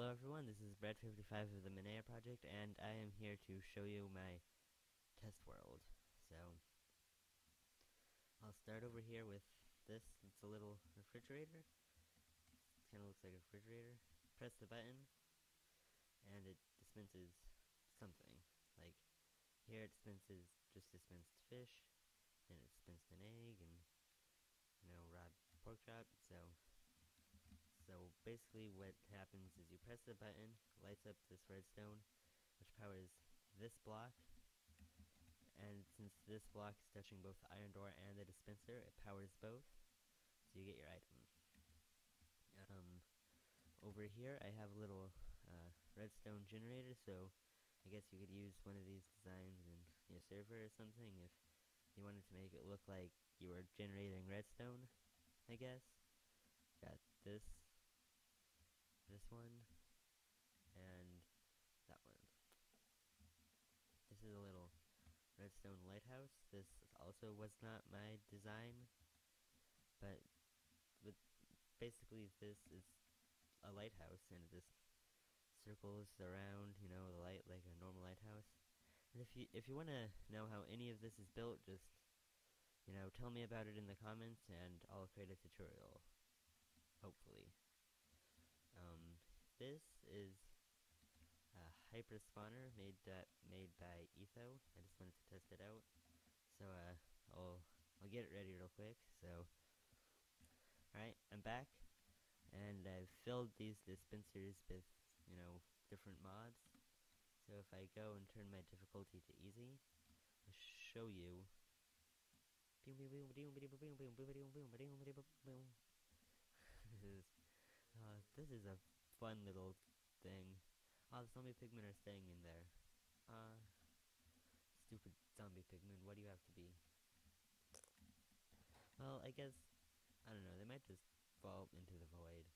Hello everyone, this is Bread55 of the Minea project, and I am here to show you my test world. So, I'll start over here with this. It's a little refrigerator. Kind of looks like a refrigerator. Press the button, and it dispenses something. Like, here it dispenses just dispensed fish, and it dispensed an egg, and, you know, raw pork chop, so... So basically what happens is you press the button, lights up this redstone, which powers this block, and since this block is touching both the iron door and the dispenser, it powers both, so you get your item. Um, over here I have a little uh, redstone generator, so I guess you could use one of these designs in your server or something if you wanted to make it look like you were generating redstone, I guess. Got this this one, and that one. This is a little redstone lighthouse. This also was not my design, but with basically this is a lighthouse, and it just circles around, you know, the light like a normal lighthouse. And if you if you want to know how any of this is built, just you know, tell me about it in the comments, and I'll create a tutorial. Hopefully. Um, this is a hyper spawner made uh, made by Etho. I just wanted to test it out. So uh, I'll I'll get it ready real quick. So, alright, I'm back, and I've filled these dispensers with you know different mods. So if I go and turn my difficulty to easy, I'll show you. this is uh, this is a fun little thing. Oh, the zombie pigmen are staying in there. Uh, stupid zombie pigmen, what do you have to be? Well, I guess, I don't know, they might just fall into the void.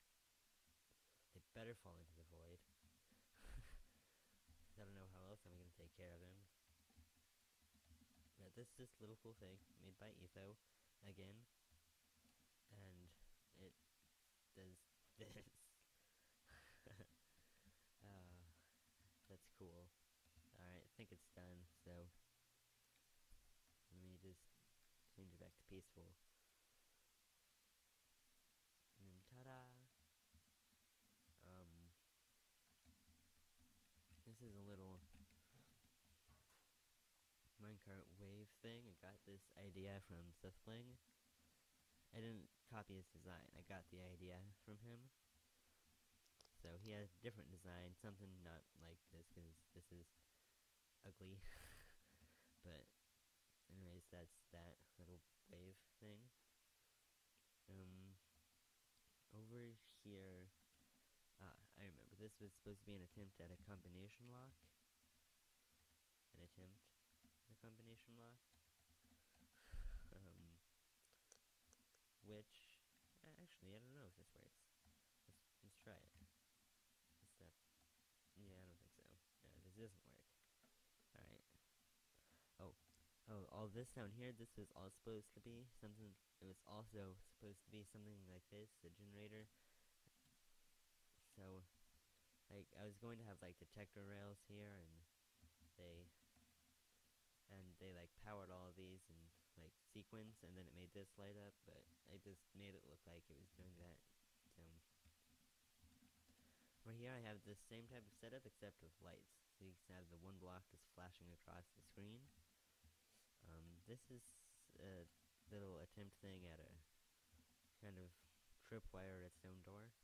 They better fall into the void. I don't know how else I'm gonna take care of him. Yeah, this is this little cool thing made by Etho, again, and it does this. uh, that's cool. Alright, I think it's done, so let me just change it back to peaceful. And ta-da! Um, this is a little minecart wave thing. I got this idea from SethBling. I didn't copy his design. I got the idea from him. So he has different design, something not like this, because this is ugly. but, anyways, that's that little wave thing. Um, over here, ah, I remember, this was supposed to be an attempt at a combination lock. An attempt at a combination lock. um, which, actually, I don't know if this works. Let's, let's try it. Step. Yeah, I don't think so. Yeah, this doesn't work. Alright. Oh. Oh, all this down here, this was all supposed to be something, it was also supposed to be something like this, the generator. So, like, I was going to have, like, detector rails here, and they, and they, like, powered all these, and like sequence and then it made this light up, but I just made it look like it was doing that. So right here I have the same type of setup except with lights. So you can have the one block just flashing across the screen. Um, this is a little attempt thing at a kind of tripwire redstone door.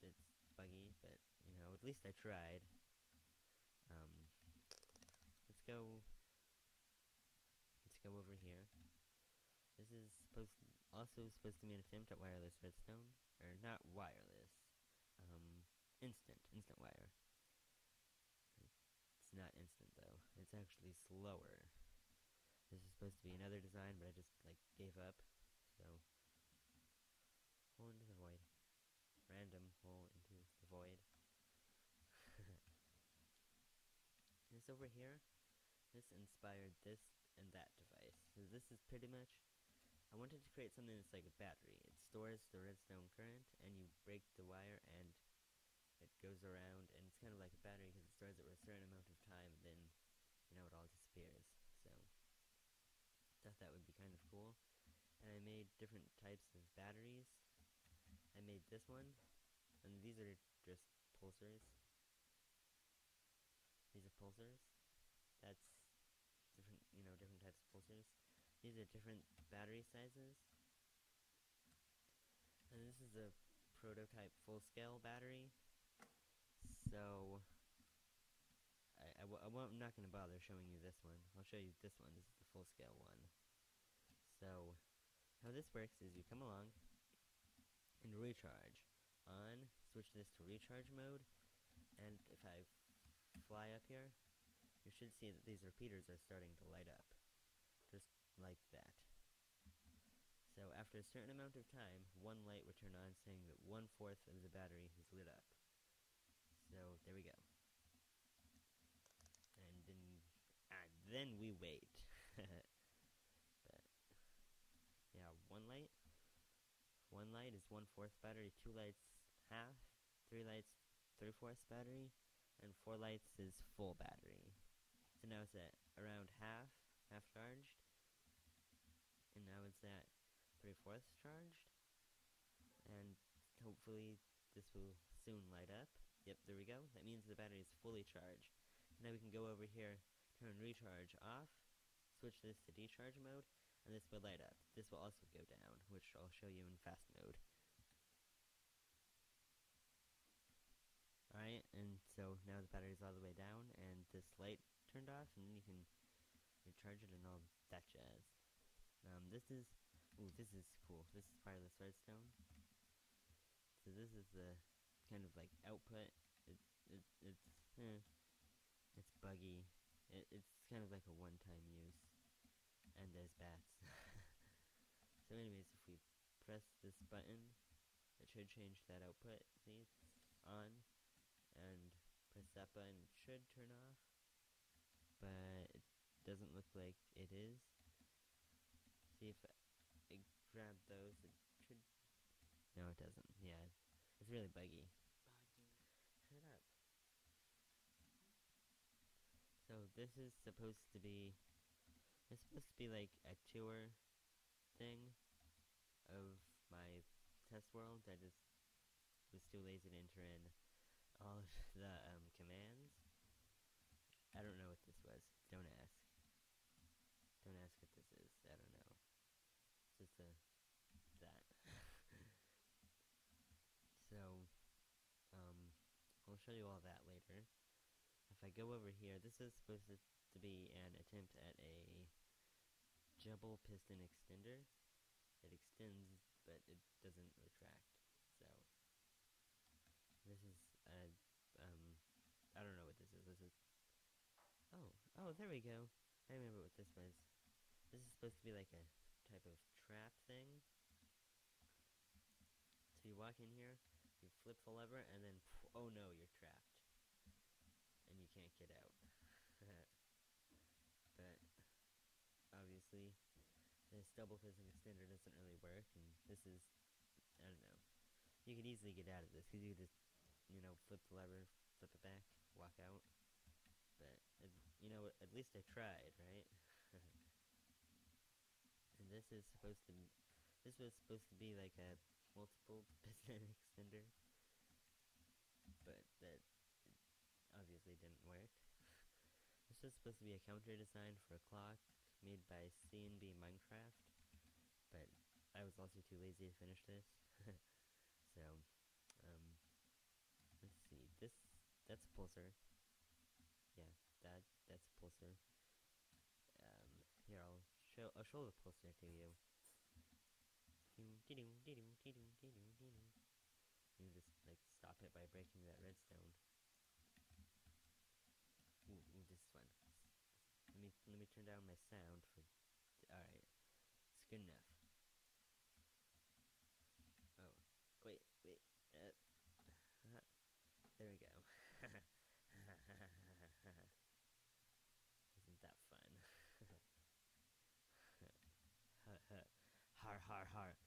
It's buggy, but you know, at least I tried. Um, let's go Let's go over here. This is supposed also supposed to be an attempt at wireless redstone. Or not wireless. Um, instant. Instant wire. Not instant though. It's actually slower. This is supposed to be another design, but I just, like, gave up. So, hole into the void. Random hole into the void. this over here, this inspired this and that device. So this is pretty much, I wanted to create something that's like a battery. It stores the redstone current, and you break the wire, and it goes around, and it's kind of like a stores it for a certain amount of time, then, you know, it all disappears. So, thought that would be kind of cool. And I made different types of batteries. I made this one, and these are just pulsers. These are pulsers. That's different, you know, different types of pulsers. These are different battery sizes. And this is a prototype full-scale battery. So, I'm not going to bother showing you this one. I'll show you this one. This is the full-scale one. So, how this works is you come along and recharge. On, switch this to recharge mode, and if I fly up here, you should see that these repeaters are starting to light up. Just like that. So after a certain amount of time, one light will turn on saying that one-fourth of the battery is lit up. So there we go. And then, and then we wait. but, yeah, one light. One light is one-fourth battery, two lights half, three lights three-fourths battery, and four lights is full battery. So now it's at around half, half charged, and now it's at three-fourths charged, and hopefully this will soon light up. Yep, there we go. That means the battery is fully charged. Now we can go over here, turn recharge off, switch this to decharge mode, and this will light up. This will also go down, which I'll show you in fast mode. Alright, and so now the battery's all the way down, and this light turned off, and then you can recharge it and all that jazz. Um, this is, ooh, this is cool. This is wireless redstone. So this is the kind of like output. It, it, it's, eh, it's buggy. It, it's kind of like a one-time use. And there's bats. so anyways, if we press this button, it should change that output. See, it's on and press that button, it should turn off, but it doesn't look like it is. See if I grab those, it should. No, it doesn't. Yeah, it's really buggy. Shut up. So this is supposed to be. It's supposed to be like a tour thing of my test world. I just was too lazy to enter in all of the um, commands. I don't know what this was. Don't ask. Don't ask what this is. I don't know. It's just a that. so, um, I'll show you all that later. I go over here, this is supposed to, to be an attempt at a double piston extender. It extends, but it doesn't retract. So, this is a, um, I don't know what this is. This is, oh, oh, there we go. I remember what this was. This is supposed to be like a type of trap thing. So you walk in here, you flip the lever, and then, oh no, you're trapped. Get out. but, obviously, this double piston extender doesn't really work, and this is, I don't know. You could easily get out of this, you just you know, flip the lever, flip it back, walk out. But, you know, at least I tried, right? and this is supposed to, this was supposed to be like a multiple piston extender. But that obviously didn't work. this was supposed to be a counter design for a clock made by C&B Minecraft. But I was also too lazy to finish this. so, um, let's see, this, that's a pulser. Yeah, that, that's a pulser. Um, here, I'll show, I'll show the pulser to you. You just, like, stop it by breaking that redstone. Ooh, ooh, this is fun. Let me, turn down my sound for, alright. It's good enough. Oh, wait, wait, uh, there we go. Isn't that fun? har har har.